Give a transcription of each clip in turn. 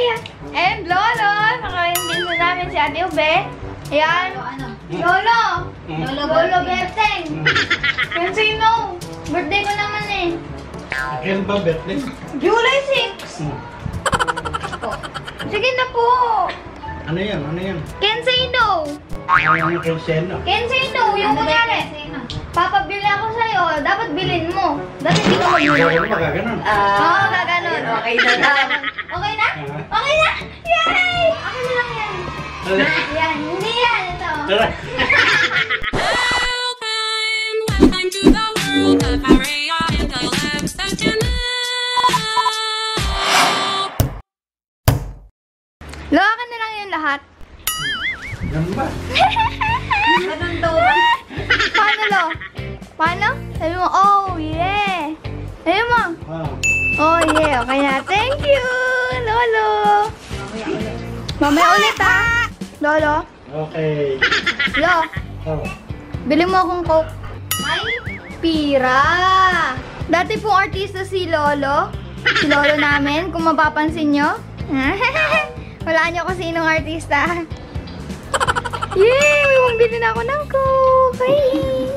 Ayan. And Lolo, nakaintindi na namin si Ate Ube. Ayan. Ano? Lolo! Mm. Lolo, Lolo Berteng! Kasi no, birthday ko naman eh. Kailan ba birthday? July 6! Hmm. Sige na po! Ano yan? Ano yan? Can say no! Ano yung Crescendo? Can say no! Yung kunyari, papabili ako sa'yo, dapat bilhin mo. Dati hindi Ikaw magbili. ano ba gaganon? Oo, gaganon. Okay na lang. Okay na? Okay na? Yay! Akin na lang yan. Yan, hindi yan. Ito. Tara! Welcome, welcome to the world of Maria and Alexa Lo, akin na lang yung lahat. Ganun ba? Ganun daw. Paano, Lo? Paano? Sabi mo, oh, yeah. Sabi mo, Wow. oh, yeah. Okay na. Thank you, Lolo. Mamaya ulit, ha? Lolo. Okay. Lo, Oh. bili mo akong coke. Ay, pira. Dati pong artista si Lolo. Si Lolo namin, kung mapapansin nyo. Wala nyo kung sinong artista. Yay! May mabili na ako ng coke. Ay.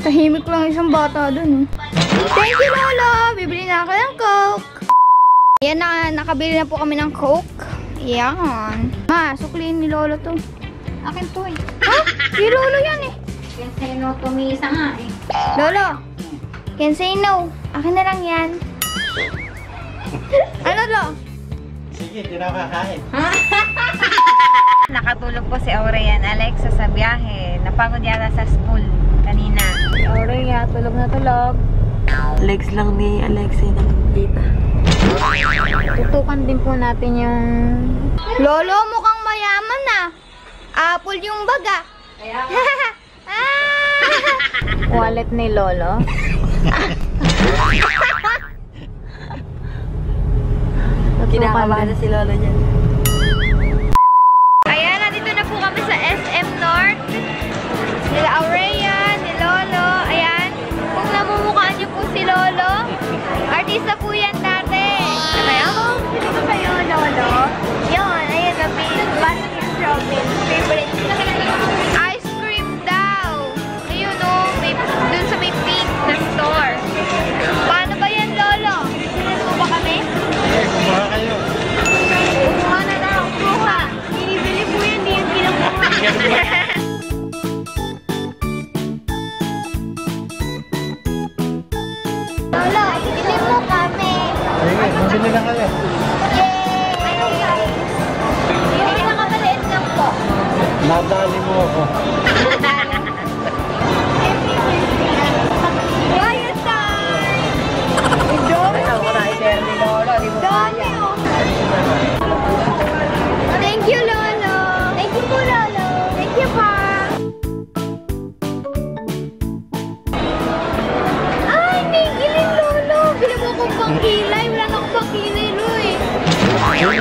Tahimik lang isang bata dun. eh. Thank you, Lolo! Bibili na ako ng coke. Yan na, nakabili na po kami ng coke. Yan. Ma, suklin ni Lolo to. Akin to eh. Ha? Si Lolo yan eh. Kasi no, tumisa nga eh. Lolo, can say no. Akin na lang yan. ano, Lo? Sige, hindi na kakain. Nakatulog po si Aurean Alexa sa biyahe. Napagod yata sa school kanina. Aurea, tulog na tulog. Legs lang ni Alexei ng tita. Tutukan din po natin yung... Lolo, mukhang mayaman na. Apple yung baga. ah! wallet ni Lolo. Kinakabahan na si Lolo niyan. Ayan, nandito na po kami sa SM North. Nila Aurea, ni Lolo. Ayan. Kung namumukhaan niyo po si Lolo, artista po yan dati.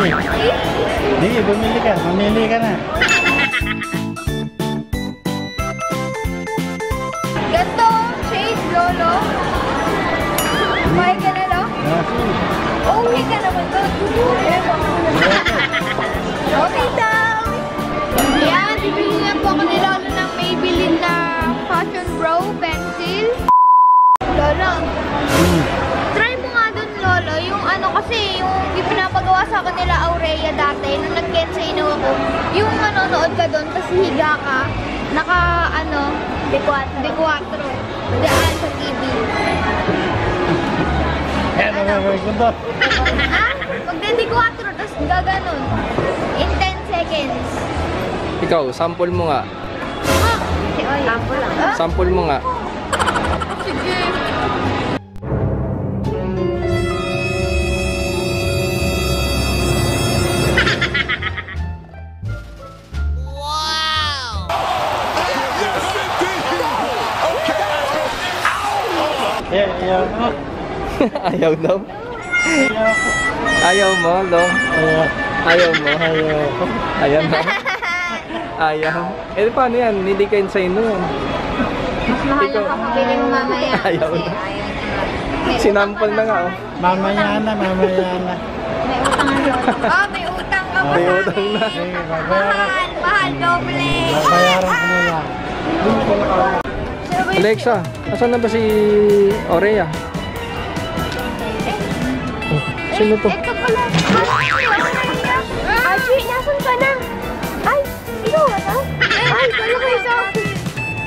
Eh, Sige, bumili ka. Mamili ka na. Ganto, shade, Lolo. Kumain ka na? Ah, Aurea dati, nung nag-kensei ako, yung manonood ka doon, tapos higa ka, naka, ano, D4. D4. Daan sa TV. Kaya nagagawin ko to. Ha? Magde-D4, tapos gaganon. In 10 seconds. Ikaw, sample mo nga. Ah. Sample lang. Sample mo nga. Sige. Eh, ayaw mo. Ayaw daw. Ayaw ko. Ayaw mo, Lo. Ayaw. Ayaw mo. Ayaw ko. Ayaw na. Ayaw. Eh, paano yan? Hindi kayo sa inyo yan. Mas mahal Ikaw- yung papabili mo mamaya. Ayaw kasi na. ayaw na nga, oh. Mamaya na, mamaya na. May utang ang lolo. Oh, may utang ka pa May utang na. Mahal, mahal, doble. Babayaran ko na lang. Alexa, asan na ba si Aurea? Oh, sino to? Ito pala. Archie, nasan ka na? Ay, ito ba to? Ay, kala ko ito.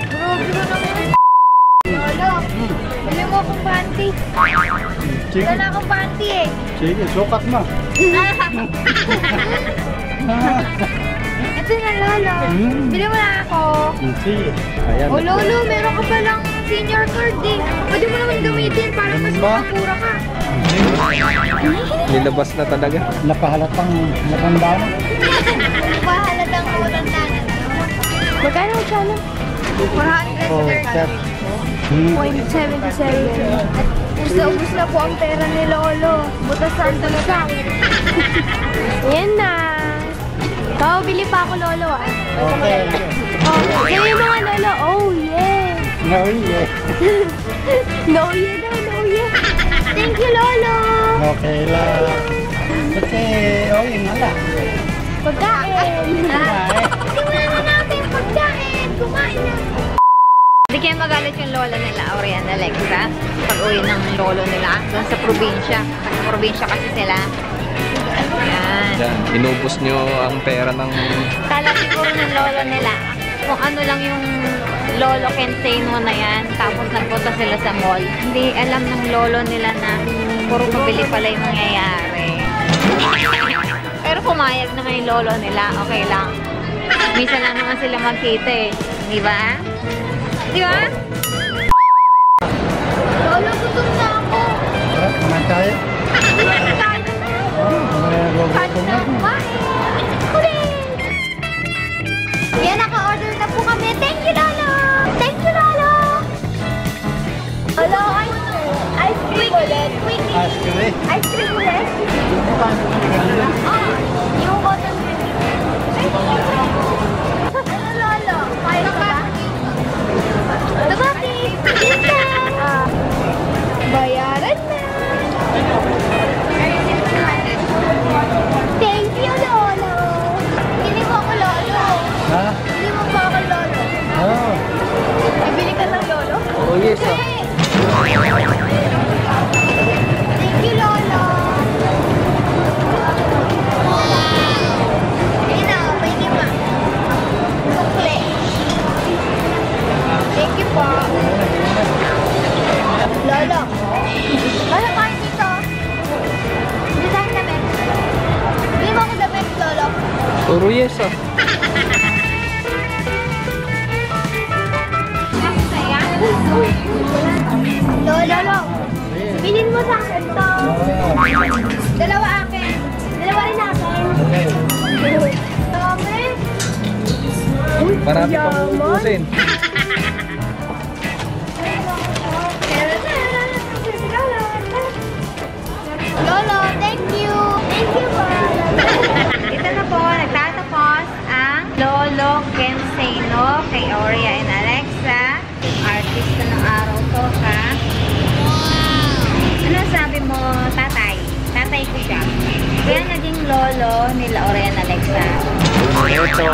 Grabe ka naman. Lolo, bili mo akong panty. Sige, Wala akong panty eh. sige, sukat mo. Ito na, Lolo. Mm. Bili mo na ako. Sige. Ayan. Oh, Lolo, meron ka palang senior card eh. Pwede mo naman gamitin para mas makapura ka. Nilabas na talaga. Napahalatang matanda na. Pahalatang ulan na. Magkano ang channel? 400 Oh, sir. Hmm. 0.77. At ubus na ubus na po ang pera ni Lolo. Butas saan talaga. Yan na. Oo, bili pa ako Lolo ah. Okay. Oh, kaya yung mga Lolo, oh yeah. No, yeah. No yeah daw, no yeah. Thank you Lolo. Okay lang. Kasi, oh, yun nga lang. Pagkain. Tingnan na natin yung pagkain. Kumain na. Hindi kaya magalit yung lola nila, and Alexa, pag uwi ng lolo nila, doon sa probinsya. Sa probinsya kasi sila. Yan. Yan, inubos nyo ang pera ng... Kala siguro ng lolo nila, kung ano lang yung lolo Kenseno na yan, tapos nagpunta sila sa mall. Hindi alam ng lolo nila na puro pabili pala yung nangyayari. Pero pumayag naman yung lolo nila, okay lang. Minsan lang naman sila magkita eh. Di ba? Di ba? Lolo, gutom na ako. Kumain tayo? Ulit. Yan, naka-order na po kami. Thank you, Lolo. Thank you, Lolo. Lolo, ice ice cream ulit. Quickie. Ice cream. Ice cream ulit. Ah, yung cotton candy. Ano, Lolo? Kaya ka ba? Tabati. Pizza. Lolo, bilhin mo sa akin to. Dalawa akin. Dalawa rin akin. Okay. Dami. Marami pang uubusin. lolo nila and Alexa. Ito.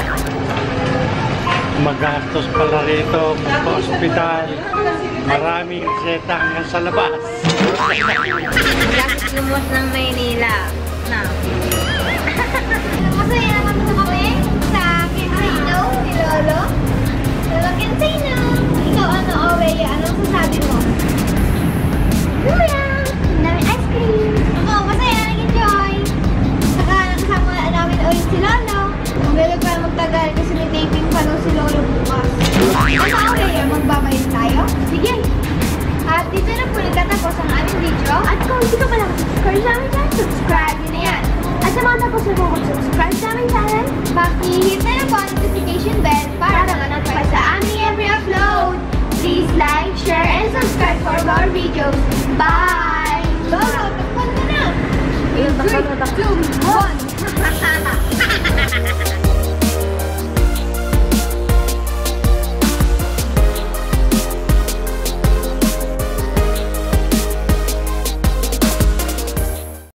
Magastos pala rito sa ospital. Maraming reseta hanggang sa labas. Gastos lumos ng Maynila. Na. Masaya naman Na po mag-subscribe sa aming channel, paki-hit na po notification bell para ma-notify sa aming every upload. Please like, share, and subscribe for more videos. Bye! Lolo, takpan ka na! 3, 2, 1!